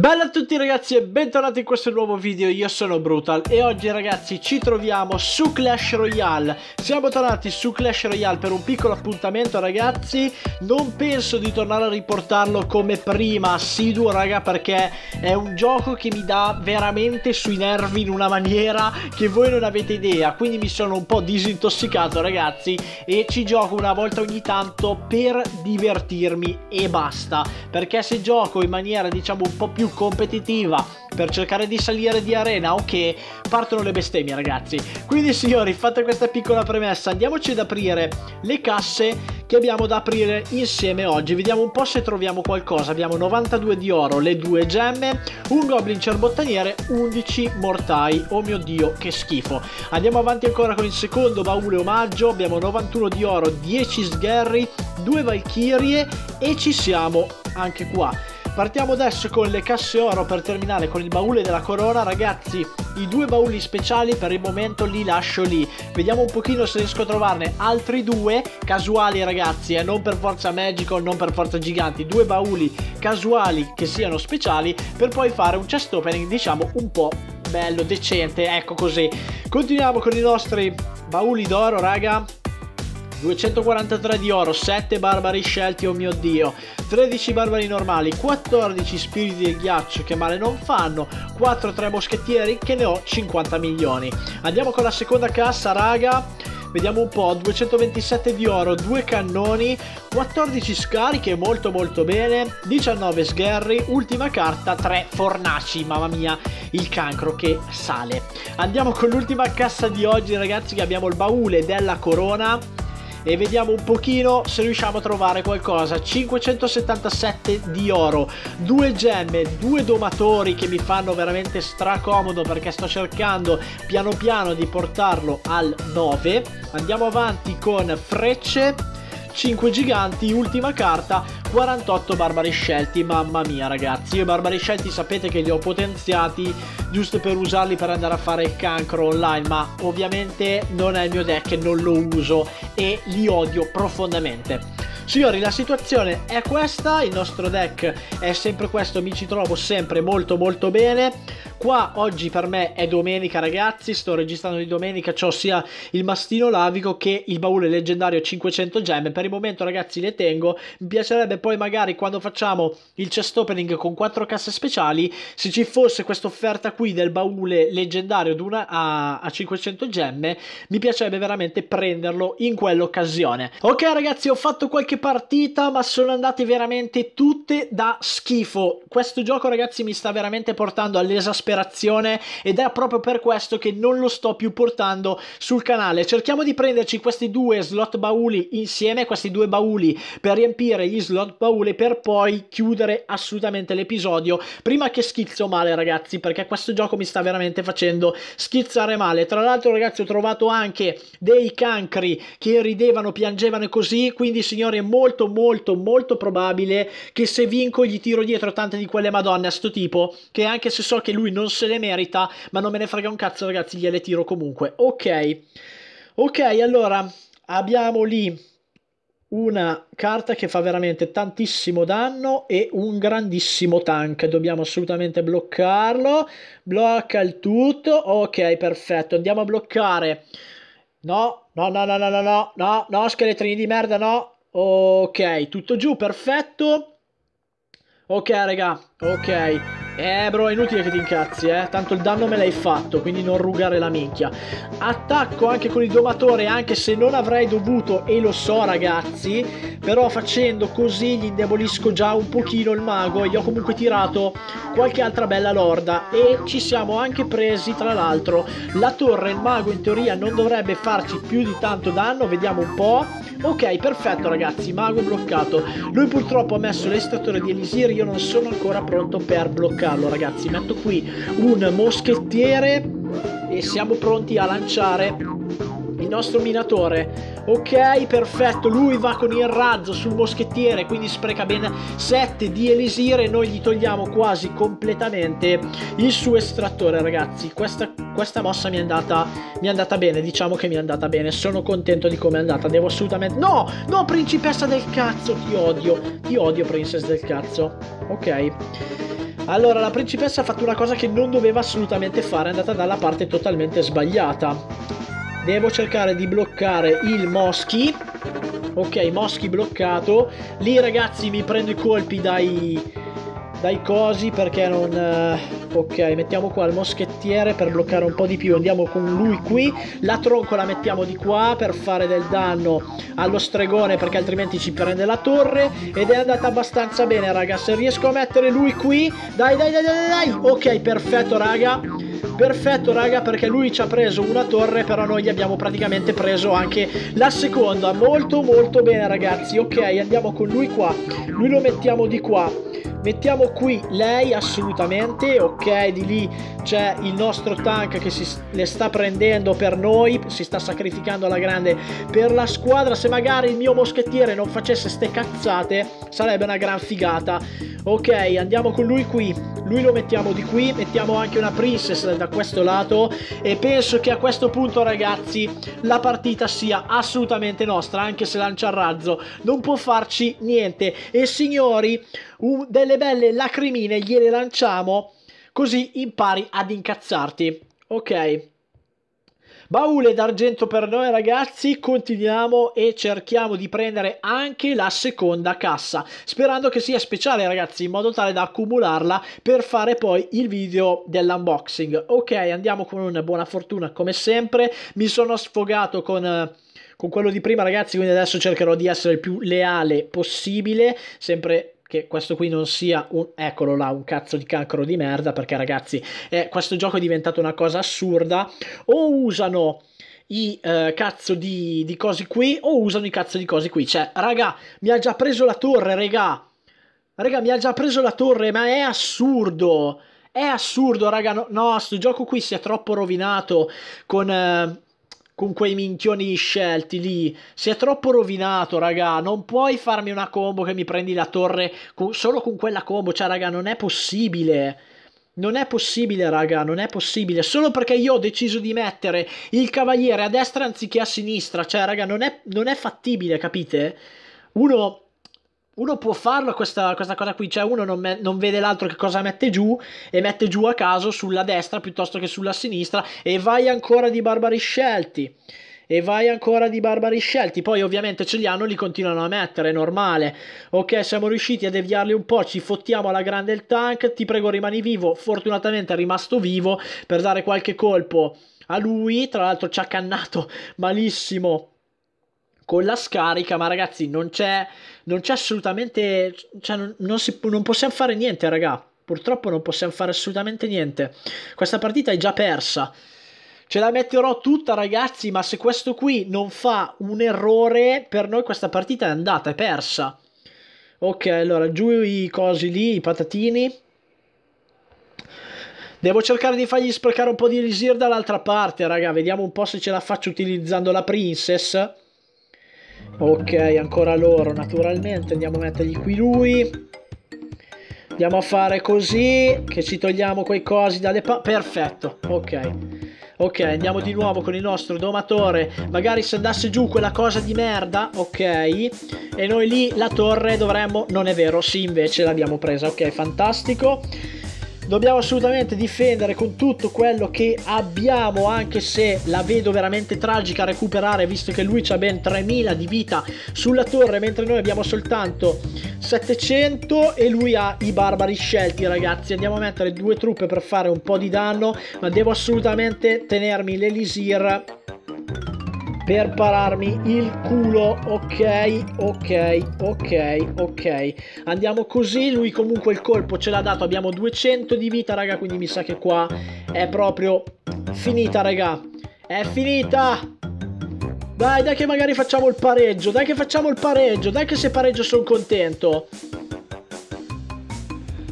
Bella a tutti ragazzi e bentornati in questo nuovo video, io sono Brutal e oggi ragazzi ci troviamo su Clash Royale. Siamo tornati su Clash Royale per un piccolo appuntamento ragazzi. Non penso di tornare a riportarlo come prima, assiduo raga perché è un gioco che mi dà veramente sui nervi in una maniera che voi non avete idea. Quindi mi sono un po' disintossicato ragazzi e ci gioco una volta ogni tanto per divertirmi e basta. Perché se gioco in maniera diciamo un po' più competitiva per cercare di salire di arena. Ok partono le bestemmie ragazzi. Quindi signori fatta questa piccola premessa. Andiamoci ad aprire le casse che abbiamo da aprire insieme oggi. Vediamo un po' se troviamo qualcosa. Abbiamo 92 di oro le due gemme un goblin cerbottaniere 11 mortai. Oh mio dio che schifo. Andiamo avanti ancora con il secondo baule omaggio. Abbiamo 91 di oro 10 sgherri 2 valchirie e ci siamo anche qua Partiamo adesso con le casse oro per terminare con il baule della corona. Ragazzi, i due bauli speciali per il momento li lascio lì. Vediamo un pochino se riesco a trovarne altri due casuali ragazzi eh, Non per forza magical, non per forza giganti. Due bauli casuali che siano speciali Per poi fare un chest opening diciamo un po' bello, decente Ecco così. Continuiamo con i nostri bauli d'oro raga 243 di oro, 7 barbari scelti, oh mio dio, 13 barbari normali, 14 spiriti del ghiaccio che male non fanno, 4 tre moschettieri che ne ho 50 milioni. Andiamo con la seconda cassa, raga. Vediamo un po', 227 di oro, 2 cannoni, 14 scariche, molto molto bene, 19 sgherri, ultima carta, 3 fornaci, mamma mia, il cancro che sale. Andiamo con l'ultima cassa di oggi ragazzi che abbiamo il baule della corona e vediamo un pochino se riusciamo a trovare qualcosa. 577 di oro due gemme due domatori che mi fanno veramente stracomodo perché sto cercando piano piano di portarlo al 9 andiamo avanti con frecce 5 giganti, ultima carta, 48 barbari scelti, mamma mia ragazzi, io i barbari scelti sapete che li ho potenziati giusto per usarli per andare a fare il cancro online, ma ovviamente non è il mio deck, non lo uso e li odio profondamente. Signori, la situazione è questa, il nostro deck è sempre questo, mi ci trovo sempre molto molto bene. Qua oggi per me è domenica ragazzi, sto registrando di domenica, ho sia il mastino lavico che il baule leggendario 500 gemme, per il momento ragazzi le tengo, mi piacerebbe poi magari quando facciamo il chest opening con 4 casse speciali, se ci fosse questa offerta qui del baule leggendario a, a 500 gemme, mi piacerebbe veramente prenderlo in quell'occasione. Ok ragazzi, ho fatto qualche partita ma sono andate veramente tutte da schifo, questo gioco ragazzi mi sta veramente portando all'esasperazione ed è proprio per questo che non lo sto più portando sul canale. Cerchiamo di prenderci questi due slot bauli insieme, questi due bauli per riempire gli slot bauli per poi chiudere assolutamente l'episodio prima che schizzo male ragazzi perché questo gioco mi sta veramente facendo schizzare male. Tra l'altro ragazzi ho trovato anche dei cancri che ridevano, piangevano così, quindi signori è molto molto molto probabile che se vinco gli tiro dietro tante di quelle madonne a sto tipo che anche se so che lui non se le merita, ma non me ne frega un cazzo ragazzi, gliele tiro comunque. Ok, ok, allora abbiamo lì una carta che fa veramente tantissimo danno e un grandissimo tank. Dobbiamo assolutamente bloccarlo. Blocca il tutto. Ok, perfetto. Andiamo a bloccare. No, no, no, no, no, no, no, no, scheletrini di merda, no. Ok, tutto giù, perfetto. Ok, raga, ok. Eh bro è inutile che ti incazzi eh. Tanto il danno me l'hai fatto Quindi non rugare la minchia. Attacco anche con il domatore Anche se non avrei dovuto E lo so ragazzi. Però facendo così gli indebolisco già un pochino il mago gli ho comunque tirato qualche altra bella lorda. E ci siamo anche presi tra l'altro. La torre, il mago in teoria non dovrebbe farci più di tanto danno Vediamo un po' Ok, perfetto ragazzi, mago bloccato. Lui purtroppo ha messo l'estrattore di Elisir, io non sono ancora pronto per bloccarlo ragazzi. Metto qui un moschettiere e siamo pronti a lanciare nostro minatore. Ok, perfetto, lui va con il razzo sul moschettiere, quindi spreca ben 7 di elisire noi gli togliamo quasi completamente il suo estrattore, ragazzi. Questa, questa mossa mi è, andata, mi è andata bene, diciamo che mi è andata bene, sono contento di come è andata, devo assolutamente... No, no, principessa del cazzo, ti odio, ti odio, princess del cazzo. Ok. Allora, la principessa ha fatto una cosa che non doveva assolutamente fare, è andata dalla parte totalmente sbagliata. Devo cercare di bloccare il Moschi. Ok, Moschi bloccato. Lì ragazzi mi prendo i colpi dai dai cosi perché non... Uh, ok, mettiamo qua il moschettiere per bloccare un po' di più. Andiamo con lui qui. La tronco la mettiamo di qua per fare del danno allo stregone perché altrimenti ci prende la torre. Ed è andata abbastanza bene, raga. Se riesco a mettere lui qui... Dai, dai, dai, dai, dai. Ok, perfetto, raga. Perfetto raga perché lui ci ha preso una torre però noi gli abbiamo praticamente preso anche la seconda Molto molto bene ragazzi Ok andiamo con lui qua Lui lo mettiamo di qua Mettiamo qui lei assolutamente, ok, di lì c'è il nostro tank che si, le sta prendendo per noi, si sta sacrificando alla grande per la squadra. Se magari il mio moschettiere non facesse ste cazzate sarebbe una gran figata. Ok, andiamo con lui qui, lui lo mettiamo di qui, mettiamo anche una princess da questo lato e penso che a questo punto ragazzi la partita sia assolutamente nostra, anche se lancia il razzo non può farci niente. E signori, un, delle belle lacrimine gliele lanciamo così impari ad incazzarti. Ok. Baule d'argento per noi ragazzi, continuiamo e cerchiamo di prendere anche la seconda cassa, sperando che sia speciale ragazzi, in modo tale da accumularla per fare poi il video dell'unboxing. Ok, andiamo con una buona fortuna come sempre, mi sono sfogato con con quello di prima ragazzi quindi adesso cercherò di essere il più leale possibile sempre che questo qui non sia un, eccolo là, un cazzo di cancro di merda, perché ragazzi, eh, questo gioco è diventato una cosa assurda, o usano i eh, cazzo di, di cosi qui, o usano i cazzo di cosi qui, cioè, raga, mi ha già preso la torre, raga, raga, mi ha già preso la torre, ma è assurdo, è assurdo, raga, no, no sto gioco qui si è troppo rovinato con... Eh, con quei minchioni scelti lì. Si è troppo rovinato, raga. Non puoi farmi una combo che mi prendi la torre con, solo con quella combo. Cioè, raga, non è possibile. Non è possibile, raga, non è possibile. Solo perché io ho deciso di mettere il cavaliere a destra anziché a sinistra. Cioè, raga, non è, non è fattibile, capite? Uno uno può farlo questa, questa cosa qui, cioè uno non, me, non vede l'altro che cosa mette giù e mette giù a caso sulla destra piuttosto che sulla sinistra e vai ancora di barbari scelti e vai ancora di barbari scelti. Poi ovviamente ce li hanno, li continuano a mettere, è normale. Ok, siamo riusciti a deviarli un po', ci fottiamo alla grande il tank, ti prego rimani vivo. Fortunatamente è rimasto vivo per dare qualche colpo a lui, tra l'altro ci ha cannato malissimo con la scarica, ma ragazzi non c'è, non c'è assolutamente, cioè non, non, si, non possiamo fare niente, raga. Purtroppo non possiamo fare assolutamente niente. Questa partita è già persa. Ce la metterò tutta, ragazzi, ma se questo qui non fa un errore, per noi questa partita è andata, è persa. Ok, allora, giù i cosi lì, i patatini. Devo cercare di fargli sprecare un po' di elisir dall'altra parte, raga. Vediamo un po' se ce la faccio utilizzando la princess. Ok, ancora loro, naturalmente. Andiamo a mettergli qui lui. Andiamo a fare così, che ci togliamo quei cosi dalle pa... Perfetto, ok. Ok, andiamo di nuovo con il nostro domatore. Magari se andasse giù quella cosa di merda, ok. E noi lì la torre dovremmo... Non è vero, sì invece l'abbiamo presa. Ok, fantastico dobbiamo assolutamente difendere con tutto quello che abbiamo anche se la vedo veramente tragica a recuperare visto che lui ha ben 3000 di vita sulla torre mentre noi abbiamo soltanto 700 e lui ha i barbari scelti ragazzi. Andiamo a mettere due truppe per fare un po' di danno ma devo assolutamente tenermi l'elisir per pararmi il culo. Ok ok ok ok. Andiamo così. Lui comunque il colpo ce l'ha dato. Abbiamo 200 di vita raga quindi mi sa che qua è proprio finita raga. È finita. Dai dai che magari facciamo il pareggio. Dai che facciamo il pareggio. Dai che se pareggio sono contento.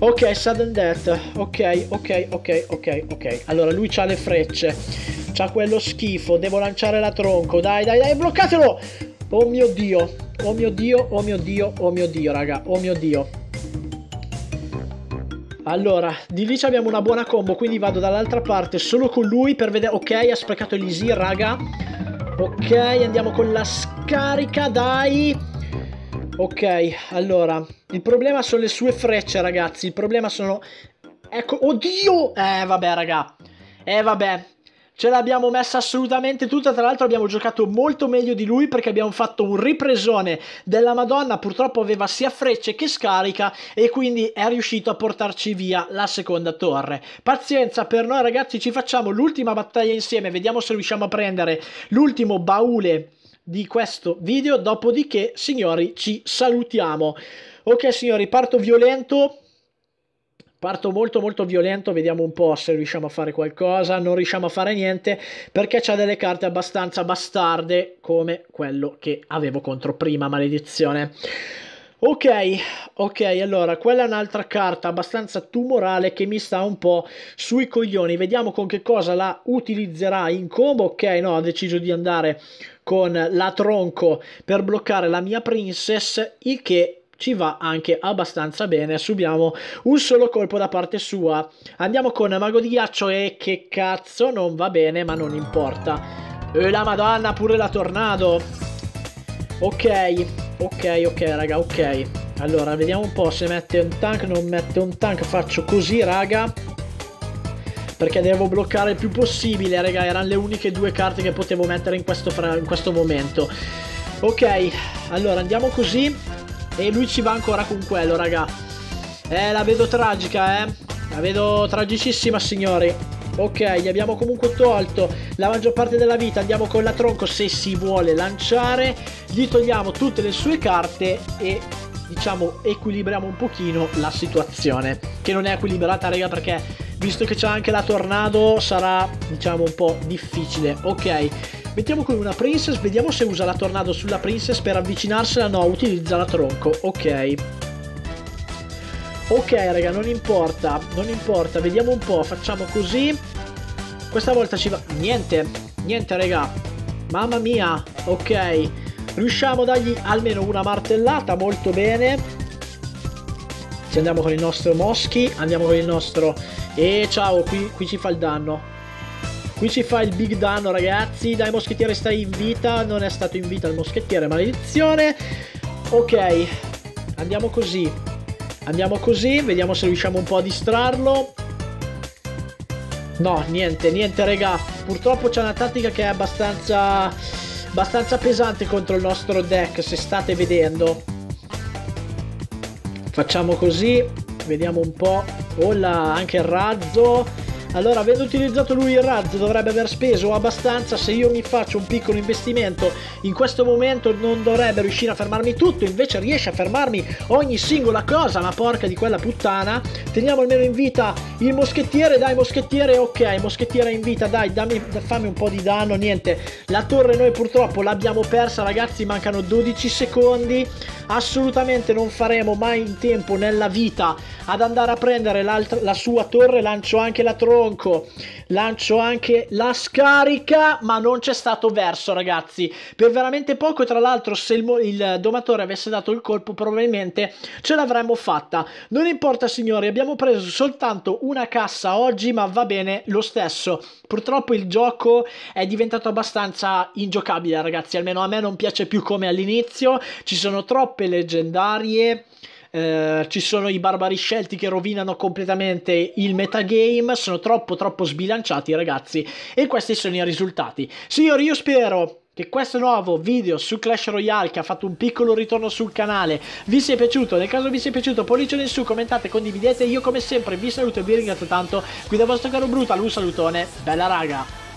Ok, sudden death. Ok, ok, ok, ok, ok. Allora, lui ha le frecce. C'ha quello schifo. Devo lanciare la tronco. Dai, dai, dai, bloccatelo! Oh mio Dio. Oh mio Dio, oh mio Dio, oh mio Dio, raga. Oh mio Dio. Allora, di lì abbiamo una buona combo, quindi vado dall'altra parte solo con lui per vedere... Ok, ha sprecato Elisir, raga. Ok, andiamo con la scarica, dai. Ok, allora, il problema sono le sue frecce, ragazzi. Il problema sono Ecco, oddio! Eh, vabbè, raga. Eh, vabbè. Ce l'abbiamo messa assolutamente tutta, tra l'altro abbiamo giocato molto meglio di lui perché abbiamo fatto un ripresone della Madonna, purtroppo aveva sia frecce che scarica e quindi è riuscito a portarci via la seconda torre. Pazienza per noi ragazzi, ci facciamo l'ultima battaglia insieme, vediamo se riusciamo a prendere l'ultimo baule di questo video, dopodiché signori ci salutiamo. Ok signori, parto violento, Parto molto molto violento, vediamo un po' se riusciamo a fare qualcosa, non riusciamo a fare niente perché c'ha delle carte abbastanza bastarde come quello che avevo contro prima, maledizione. Ok, ok, allora quella è un'altra carta abbastanza tumorale che mi sta un po' sui coglioni, vediamo con che cosa la utilizzerà in combo, ok, no, ha deciso di andare con la tronco per bloccare la mia princess, il che ci va anche abbastanza bene. Subiamo un solo colpo da parte sua. Andiamo con Mago di Ghiaccio e che cazzo non va bene, ma non importa. E la madonna, pure la tornado. Ok, ok, ok, raga, ok. Allora, vediamo un po' se mette un tank, non mette un tank. Faccio così, raga. Perché devo bloccare il più possibile, raga. Erano le uniche due carte che potevo mettere in questo, in questo momento. Ok, allora andiamo così. E lui ci va ancora con quello, raga. Eh, la vedo tragica, eh. La vedo tragicissima, signori. Ok, gli abbiamo comunque tolto la maggior parte della vita. Andiamo con la tronco se si vuole lanciare. Gli togliamo tutte le sue carte e diciamo equilibriamo un pochino la situazione. Che non è equilibrata, raga, perché visto che c'è anche la tornado sarà diciamo un po' difficile. Ok. Mettiamo qui una princess, vediamo se usa la tornado sulla princess per avvicinarsela. No, utilizza la tronco. Ok. Ok, raga, non importa, non importa. Vediamo un po', facciamo così. Questa volta ci va... Niente, niente, raga. Mamma mia, ok. Riusciamo a dargli almeno una martellata, molto bene. Ci andiamo con il nostro Moschi, andiamo con il nostro... E ciao, qui, qui ci fa il danno. Qui ci fa il big danno ragazzi. Dai moschettiere stai in vita. Non è stato in vita il moschettiere, maledizione. Ok, andiamo così. Andiamo così, vediamo se riusciamo un po' a distrarlo. No, niente, niente raga. Purtroppo c'è una tattica che è abbastanza, abbastanza pesante contro il nostro deck, se state vedendo. Facciamo così, vediamo un po'. Oh là, anche il razzo. Allora, avendo utilizzato lui il razzo, dovrebbe aver speso abbastanza. Se io mi faccio un piccolo investimento in questo momento, non dovrebbe riuscire a fermarmi tutto. Invece, riesce a fermarmi ogni singola cosa. Ma porca di quella puttana. Teniamo almeno in vita il moschettiere. Dai, moschettiere, ok. Moschettiere in vita, dai, dammi, fammi un po' di danno. Niente, la torre noi purtroppo l'abbiamo persa, ragazzi. Mancano 12 secondi. Assolutamente non faremo mai in tempo nella vita ad andare a prendere la sua torre. Lancio anche la torre tronco, lancio anche la scarica, ma non c'è stato verso ragazzi, per veramente poco tra l'altro se il, il domatore avesse dato il colpo probabilmente ce l'avremmo fatta. Non importa signori, abbiamo preso soltanto una cassa oggi, ma va bene lo stesso. Purtroppo il gioco è diventato abbastanza ingiocabile ragazzi, almeno a me non piace più come all'inizio, ci sono troppe leggendarie eh, ci sono i barbari scelti che rovinano completamente il metagame, sono troppo troppo sbilanciati ragazzi e questi sono i risultati. Signori io spero che questo nuovo video su Clash Royale che ha fatto un piccolo ritorno sul canale vi sia piaciuto, nel caso vi sia piaciuto pollice in su, commentate, condividete, io come sempre vi saluto e vi ringrazio tanto, qui da vostro caro Brutal, un salutone, bella raga!